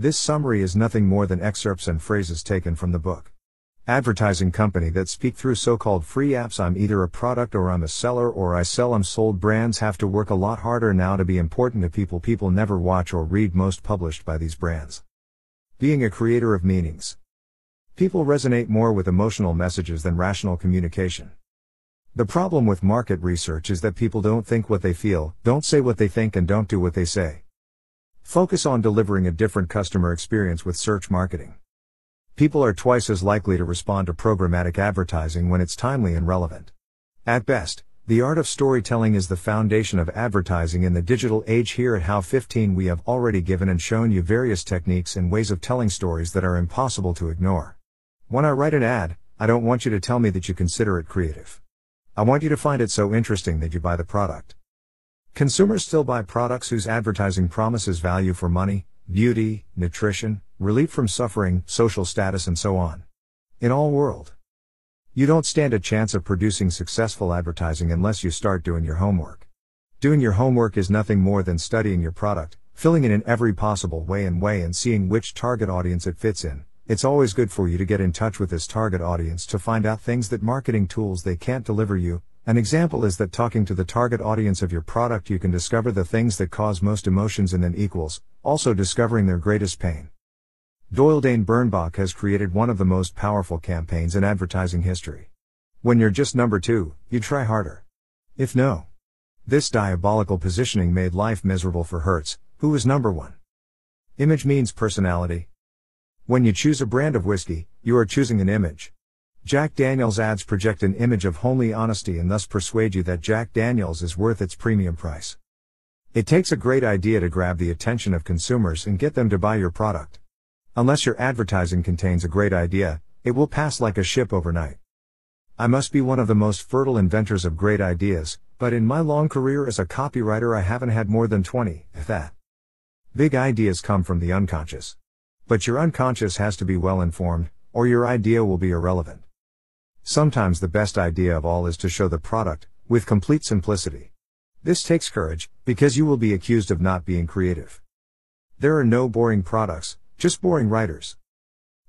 This summary is nothing more than excerpts and phrases taken from the book. Advertising company that speak through so called free apps. I'm either a product or I'm a seller or I sell. I'm sold. Brands have to work a lot harder now to be important to people. People never watch or read most published by these brands. Being a creator of meanings. People resonate more with emotional messages than rational communication. The problem with market research is that people don't think what they feel, don't say what they think, and don't do what they say. Focus on delivering a different customer experience with search marketing. People are twice as likely to respond to programmatic advertising when it's timely and relevant. At best, the art of storytelling is the foundation of advertising in the digital age. Here at How 15, we have already given and shown you various techniques and ways of telling stories that are impossible to ignore. When I write an ad, I don't want you to tell me that you consider it creative. I want you to find it so interesting that you buy the product. Consumers still buy products whose advertising promises value for money, beauty, nutrition, relief from suffering, social status, and so on. In all world. You don't stand a chance of producing successful advertising unless you start doing your homework. Doing your homework is nothing more than studying your product, filling it in every possible way and way and seeing which target audience it fits in. It's always good for you to get in touch with this target audience to find out things that marketing tools they can't deliver you, an example is that talking to the target audience of your product, you can discover the things that cause most emotions and then equals, also discovering their greatest pain. Doyle Dane Bernbach has created one of the most powerful campaigns in advertising history. When you're just number two, you try harder. If no, this diabolical positioning made life miserable for Hertz, who was number one. Image means personality. When you choose a brand of whiskey, you are choosing an image. Jack Daniels ads project an image of homely honesty and thus persuade you that Jack Daniels is worth its premium price. It takes a great idea to grab the attention of consumers and get them to buy your product. Unless your advertising contains a great idea, it will pass like a ship overnight. I must be one of the most fertile inventors of great ideas, but in my long career as a copywriter, I haven't had more than 20, if that. Big ideas come from the unconscious. But your unconscious has to be well informed, or your idea will be irrelevant. Sometimes the best idea of all is to show the product, with complete simplicity. This takes courage, because you will be accused of not being creative. There are no boring products, just boring writers.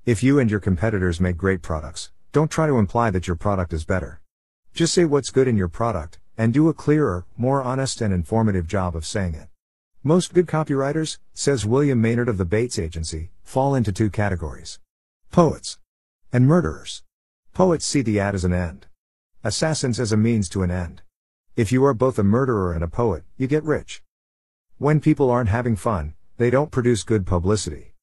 If you and your competitors make great products, don't try to imply that your product is better. Just say what's good in your product, and do a clearer, more honest and informative job of saying it. Most good copywriters, says William Maynard of the Bates Agency, fall into two categories. Poets. And murderers. Poets see the ad as an end. Assassins as a means to an end. If you are both a murderer and a poet, you get rich. When people aren't having fun, they don't produce good publicity.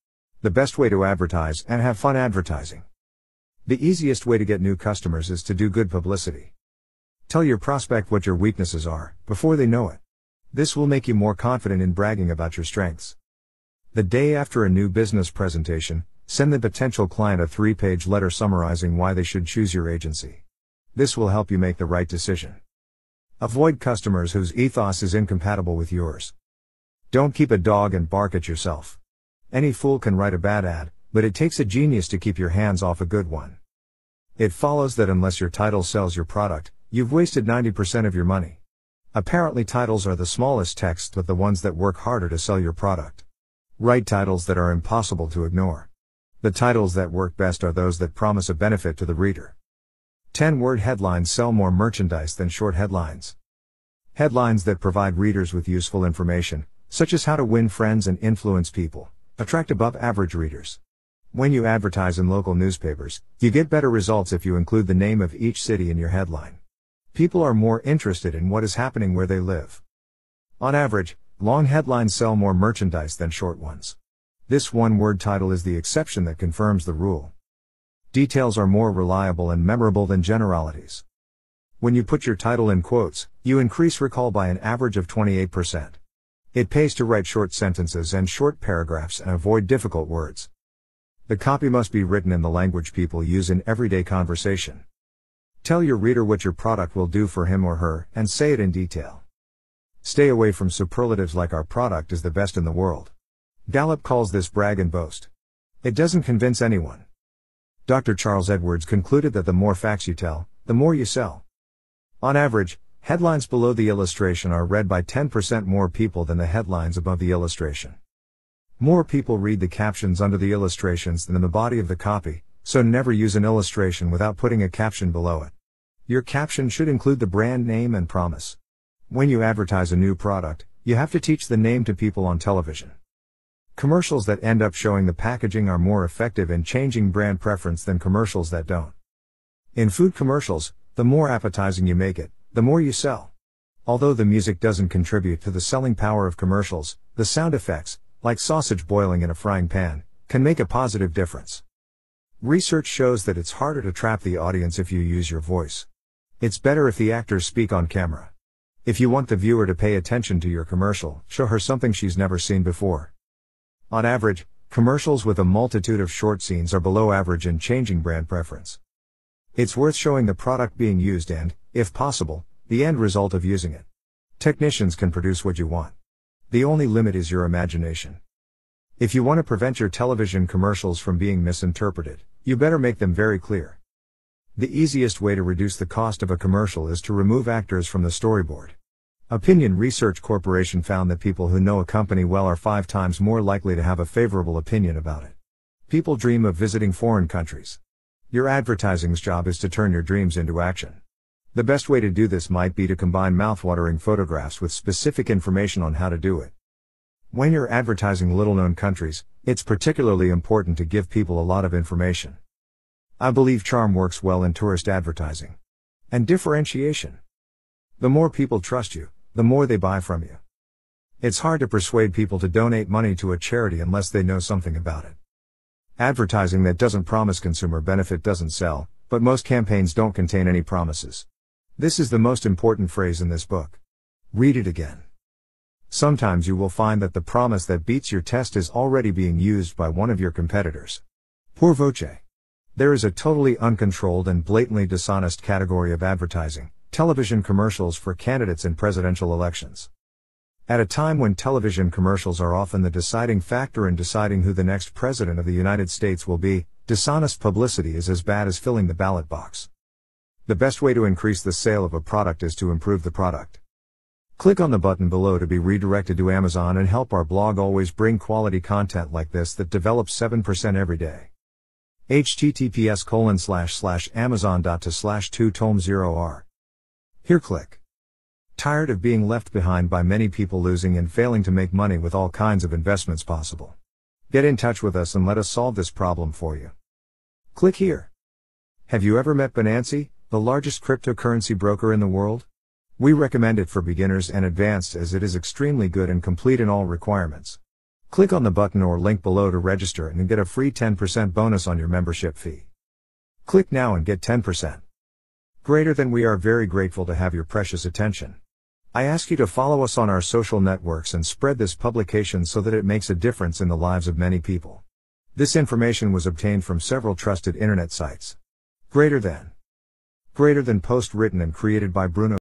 The best way to advertise and have fun advertising. The easiest way to get new customers is to do good publicity. Tell your prospect what your weaknesses are, before they know it. This will make you more confident in bragging about your strengths. The day after a new business presentation, Send the potential client a three page letter summarizing why they should choose your agency. This will help you make the right decision. Avoid customers whose ethos is incompatible with yours. Don't keep a dog and bark at yourself. Any fool can write a bad ad, but it takes a genius to keep your hands off a good one. It follows that unless your title sells your product, you've wasted 90% of your money. Apparently, titles are the smallest text but the ones that work harder to sell your product. Write titles that are impossible to ignore. The titles that work best are those that promise a benefit to the reader. 10 word headlines sell more merchandise than short headlines. Headlines that provide readers with useful information, such as how to win friends and influence people, attract above average readers. When you advertise in local newspapers, you get better results if you include the name of each city in your headline. People are more interested in what is happening where they live. On average, long headlines sell more merchandise than short ones. This one word title is the exception that confirms the rule. Details are more reliable and memorable than generalities. When you put your title in quotes, you increase recall by an average of 28%. It pays to write short sentences and short paragraphs and avoid difficult words. The copy must be written in the language people use in everyday conversation. Tell your reader what your product will do for him or her, and say it in detail. Stay away from superlatives like our product is the best in the world. Gallup calls this brag and boast. It doesn't convince anyone. Dr. Charles Edwards concluded that the more facts you tell, the more you sell. On average, headlines below the illustration are read by 10% more people than the headlines above the illustration. More people read the captions under the illustrations than in the body of the copy, so never use an illustration without putting a caption below it. Your caption should include the brand name and promise. When you advertise a new product, you have to teach the name to people on television. Commercials that end up showing the packaging are more effective in changing brand preference than commercials that don't. In food commercials, the more appetizing you make it, the more you sell. Although the music doesn't contribute to the selling power of commercials, the sound effects, like sausage boiling in a frying pan, can make a positive difference. Research shows that it's harder to trap the audience if you use your voice. It's better if the actors speak on camera. If you want the viewer to pay attention to your commercial, show her something she's never seen before. On average, commercials with a multitude of short scenes are below average in changing brand preference. It's worth showing the product being used and, if possible, the end result of using it. Technicians can produce what you want. The only limit is your imagination. If you want to prevent your television commercials from being misinterpreted, you better make them very clear. The easiest way to reduce the cost of a commercial is to remove actors from the storyboard. Opinion Research Corporation found that people who know a company well are five times more likely to have a favorable opinion about it. People dream of visiting foreign countries. Your advertising's job is to turn your dreams into action. The best way to do this might be to combine mouthwatering photographs with specific information on how to do it. When you're advertising little known countries, it's particularly important to give people a lot of information. I believe charm works well in tourist advertising. And differentiation. The more people trust you, the more they buy from you. It's hard to persuade people to donate money to a charity unless they know something about it. Advertising that doesn't promise consumer benefit doesn't sell, but most campaigns don't contain any promises. This is the most important phrase in this book. Read it again. Sometimes you will find that the promise that beats your test is already being used by one of your competitors. Por voce. There is a totally uncontrolled and blatantly dishonest category of advertising, television commercials for candidates in presidential elections. At a time when television commercials are often the deciding factor in deciding who the next president of the United States will be, dishonest publicity is as bad as filling the ballot box. The best way to increase the sale of a product is to improve the product. Click on the button below to be redirected to Amazon and help our blog always bring quality content like this that develops 7% every day. https colon slash slash amazon.to slash 2 tome 0r here click. Tired of being left behind by many people losing and failing to make money with all kinds of investments possible? Get in touch with us and let us solve this problem for you. Click here. Have you ever met Binance, the largest cryptocurrency broker in the world? We recommend it for beginners and advanced as it is extremely good and complete in all requirements. Click on the button or link below to register and get a free 10% bonus on your membership fee. Click now and get 10%. Greater than we are very grateful to have your precious attention. I ask you to follow us on our social networks and spread this publication so that it makes a difference in the lives of many people. This information was obtained from several trusted internet sites. Greater than. Greater than post written and created by Bruno